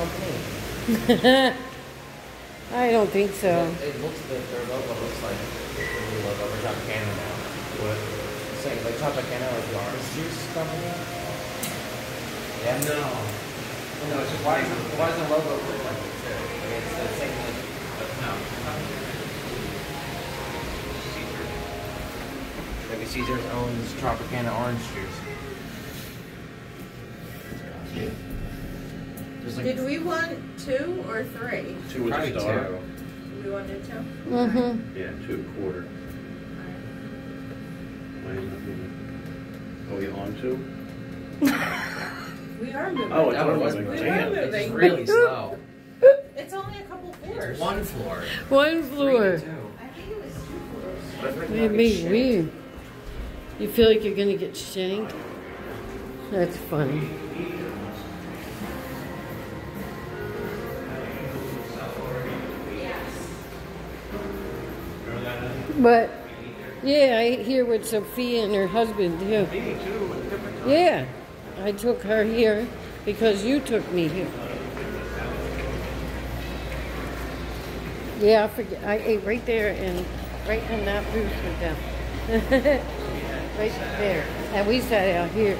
company? I don't think so. It, it looks the, their logo looks like the new logo for Tropicana now. What? Saying like Tropicana, like the orange juice company. Yeah. No. No, it's just why is the, why does the logo look like it too? Like it's the same like. No. Like Caesar's owns Tropicana orange juice. There's like Did we want two or three? Two with probably a star. two. We wanted two? Mm-hmm. Yeah, two quarter. Why is that moving? Are we on two? We are moving. Oh, it's No, it wasn't moving. We are Damn. moving. It's really slow. It's only a couple floors. It's one floor. One Three floor. two. I think it was two floors. It'd be weird. You feel like you're gonna get shanked? That's funny. But yeah, I here with Sophia and her husband too. Yeah, I took her here because you took me here. Yeah, I forget. I ate right there and right in that booth with them. right there. And we sat out here.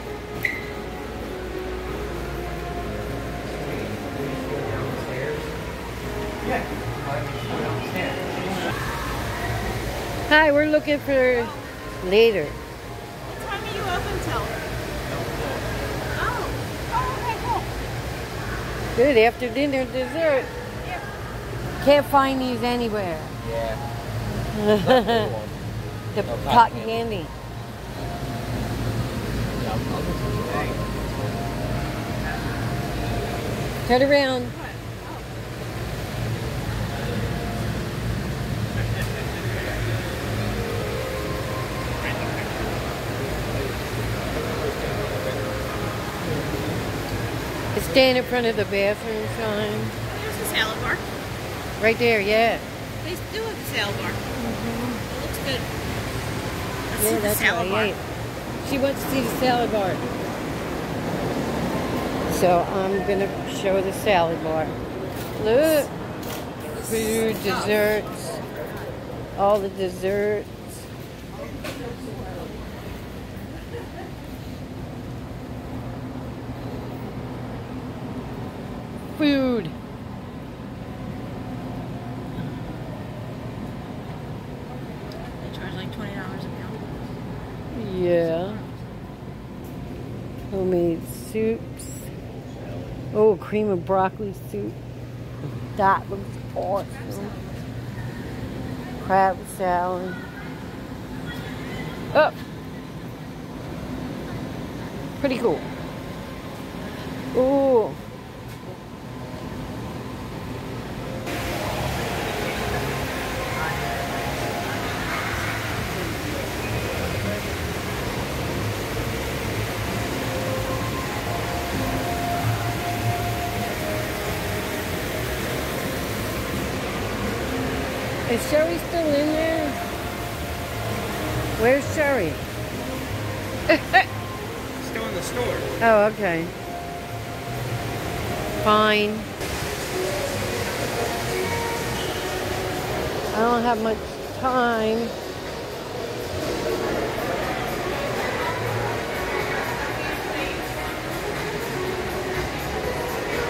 Hi, we're looking for later. What time are you open till? Oh, oh, okay, cool. Good after dinner dessert. Yeah. Can't find these anywhere. Yeah. the cotton cotton candy. candy. Yeah, I'll, I'll get some today. Turn around. Stand in front of the bathroom sign. There's the salad bar. Right there, yeah. They do have the salad bar. Mm-hmm. It looks good. Let's see Yeah, the that's salad bar. ate. She wants to see the salad bar. So I'm gonna show the salad bar. Look, food, desserts, all the desserts. Food. They charge like twenty dollars a meal. Yeah. Homemade soups. Oh, cream of broccoli soup. That looks awesome. Crab salad. Oh. Pretty cool. Ooh. Is Sherry still in there? Where's Sherry? Still in the store. Oh, okay. Fine. I don't have much time.